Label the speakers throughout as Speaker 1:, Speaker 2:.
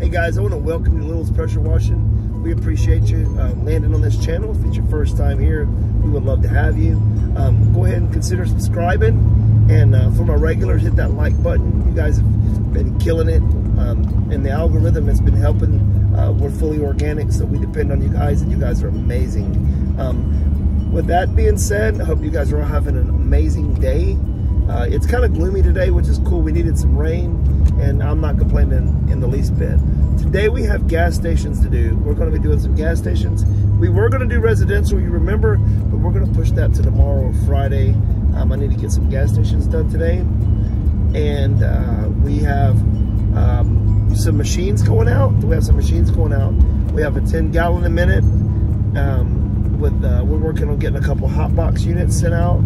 Speaker 1: Hey guys, I want to welcome you to Little's Pressure Washing. We appreciate you uh, landing on this channel. If it's your first time here, we would love to have you. Um, go ahead and consider subscribing. And uh, for my regulars, hit that like button. You guys have been killing it. Um, and the algorithm has been helping. Uh, we're fully organic, so we depend on you guys, and you guys are amazing. Um, with that being said, I hope you guys are all having an amazing day. Uh, it's kind of gloomy today, which is cool. We needed some rain, and I'm not complaining in the least bit. Today we have gas stations to do. We're going to be doing some gas stations. We were going to do residential, you remember, but we're going to push that to tomorrow or Friday. Um, I need to get some gas stations done today. And uh, we have um, some machines going out. We have some machines going out. We have a 10 gallon a minute. Um, with uh, We're working on getting a couple hot box units sent out.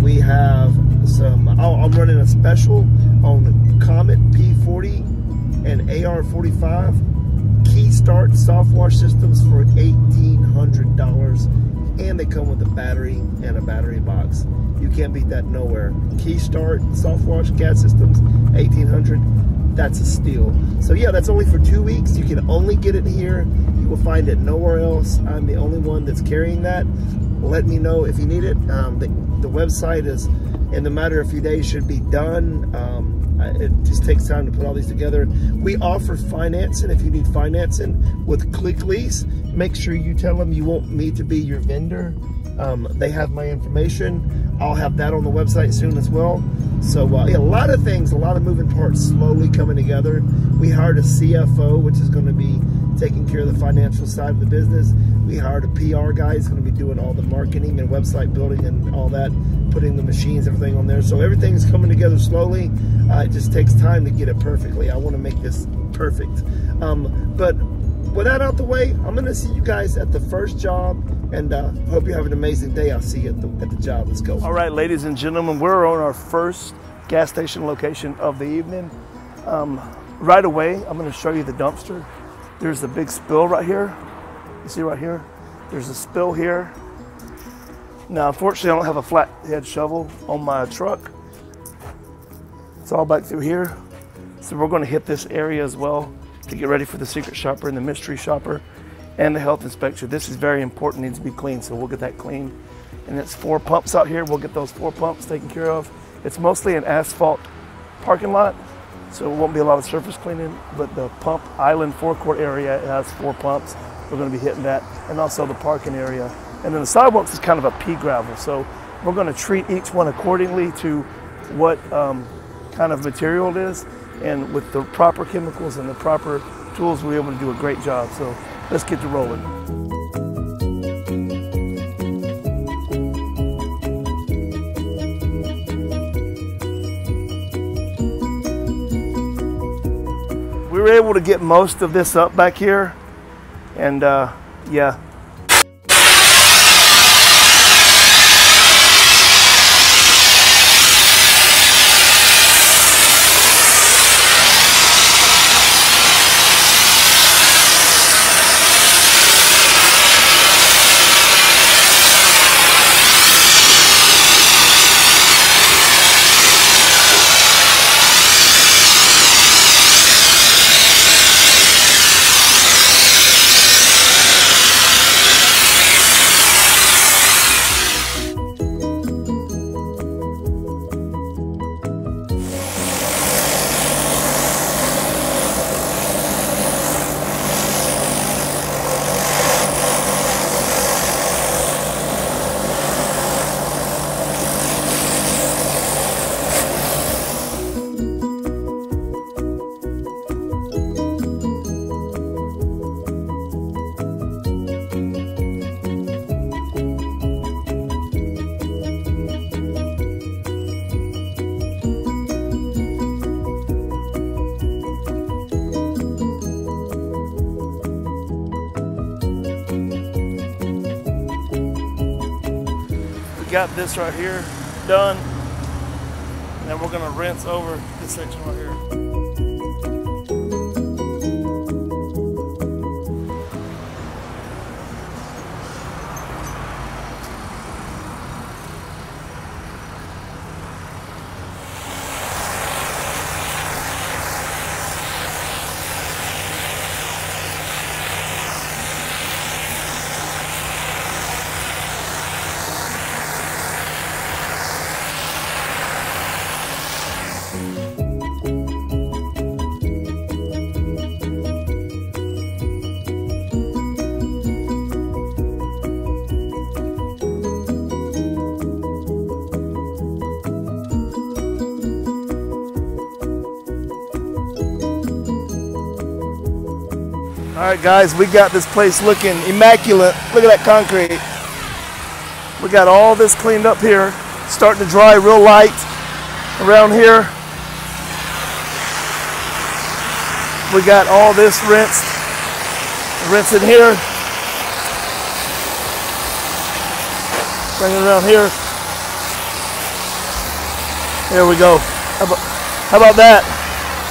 Speaker 1: We have some, oh, I'm running a special on Comet P40 and AR45 key start soft wash systems for $1,800 and they come with a battery and a battery box. You can't beat that nowhere. Key start soft wash gas systems, 1800 that's a steal. So yeah, that's only for two weeks. You can only get it here. You will find it nowhere else. I'm the only one that's carrying that. Let me know if you need it. Um, the, the website is in the matter of a few days should be done. Um, it just takes time to put all these together. We offer financing if you need financing with ClickLease. Make sure you tell them you want me to be your vendor. Um, they have my information. I'll have that on the website soon as well. So uh, yeah, a lot of things, a lot of moving parts slowly coming together. We hired a CFO, which is going to be taking care of the financial side of the business. We hired a PR guy who's going to be doing all the marketing and website building and all that, putting the machines, everything on there. So everything's coming together slowly. Uh, it just takes time to get it perfectly. I want to make this perfect. Um, but with that out the way, I'm going to see you guys at the first job and uh, hope you have an amazing day. I'll see you at the, at the job. Let's go. All right, ladies and gentlemen, we're on our first gas station location of the evening. Um, right away, I'm going to show you the dumpster. There's a big spill right here. You see right here? There's a spill here. Now, unfortunately, I don't have a flathead shovel on my truck. It's all back through here. So we're going to hit this area as well to get ready for the secret shopper and the mystery shopper and the health inspector. This is very important, needs to be clean, so we'll get that clean. And it's four pumps out here. We'll get those four pumps taken care of. It's mostly an asphalt parking lot, so it won't be a lot of surface cleaning, but the pump island forecourt area has four pumps. We're gonna be hitting that, and also the parking area. And then the sidewalks is kind of a pea gravel, so we're gonna treat each one accordingly to what um, kind of material it is, and with the proper chemicals and the proper tools, we're able to do a great job. So let's get to rolling. We were able to get most of this up back here, and uh, yeah, got this right here done. And then we're gonna rinse over this section right here. All right, guys, we got this place looking immaculate. Look at that concrete. We got all this cleaned up here. Starting to dry real light around here. We got all this rinsed. Rinse in here. Bring it around here. There we go. How about, how about that?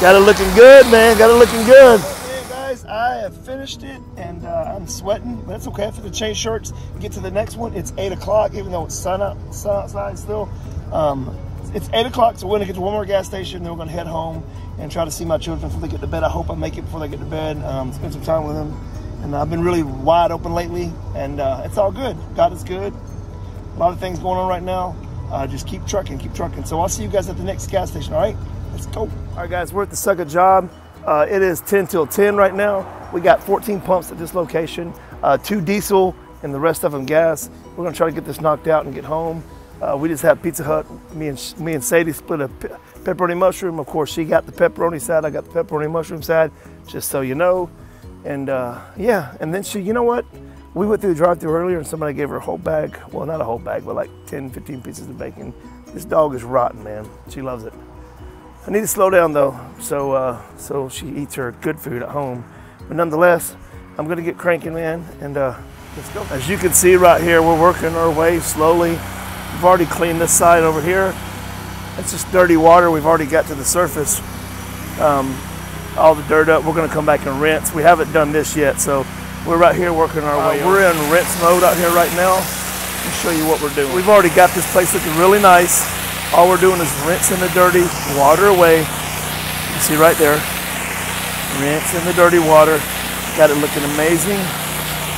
Speaker 1: Got it looking good, man. Got it looking good. Okay, guys, I have finished it, and uh, I'm sweating. But that's okay. for the chain shirts. Get to the next one. It's eight o'clock, even though it's sun out, sun outside still. Um, it's eight o'clock, so we're gonna get to one more gas station. Then we're gonna head home and try to see my children before they get to bed. I hope I make it before they get to bed. Um, spend some time with them. And I've been really wide open lately, and uh, it's all good. God is good. A lot of things going on right now. Uh, just keep trucking, keep trucking. So I'll see you guys at the next gas station. All right, let's go. All right, guys, we're at the Succa job. Uh, it is 10 till 10 right now. We got 14 pumps at this location, uh, two diesel and the rest of them gas. We're gonna try to get this knocked out and get home. Uh, we just had Pizza Hut. Me and me and Sadie split a pe pepperoni mushroom. Of course, she got the pepperoni side. I got the pepperoni mushroom side, just so you know. And uh, yeah, and then she, you know what? We went through the drive-through earlier, and somebody gave her a whole bag. Well, not a whole bag, but like 10, 15 pieces of bacon. This dog is rotten, man. She loves it. I need to slow down though, so uh, so she eats her good food at home. But nonetheless, I'm gonna get cranking, man, and uh, let's go. As you can see right here, we're working our way slowly We've already cleaned this side over here. It's just dirty water. We've already got to the surface. Um, all the dirt up. We're going to come back and rinse. We haven't done this yet, so we're right here working our uh, way. We're in rinse mode out here right now. Let me show you what we're doing. We've already got this place looking really nice. All we're doing is rinsing the dirty water away. You see right there. Rinse in the dirty water. Got it looking amazing.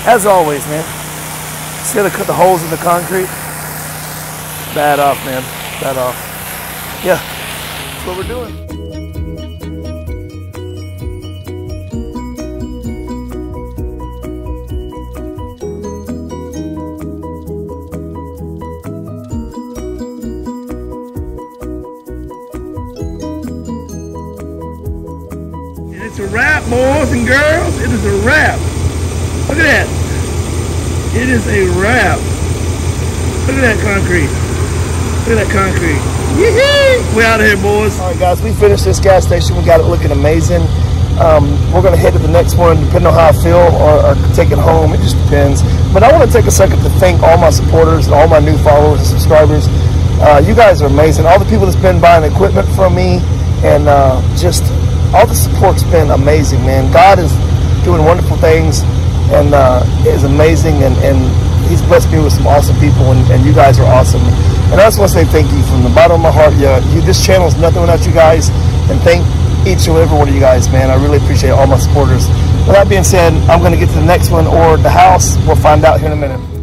Speaker 1: As always, man. See how they cut the holes in the concrete? Bad off, man. Bad off. Yeah, that's what we're doing. Boys and girls. It is a wrap. Look at that. It is a wrap. Look at that concrete. Look at that concrete. We out of here, boys. All right, guys, we finished this gas station. We got it looking amazing. Um, we're going to head to the next one, depending on how I feel, or, or, take it home. It just depends. But I want to take a second to thank all my supporters and all my new followers and subscribers. Uh, you guys are amazing. All the people that's been buying equipment from me, and uh, just all the support's been amazing, man. God is doing wonderful things, and uh, is amazing, and, and He's blessed me with some awesome people, and, and you guys are awesome. And I just want to say thank you from the bottom of my heart. Yeah, you, this channel is nothing without you guys. And thank each and every one of you guys, man. I really appreciate all my supporters. With that being said, I'm going to get to the next one or the house. We'll find out here in a minute.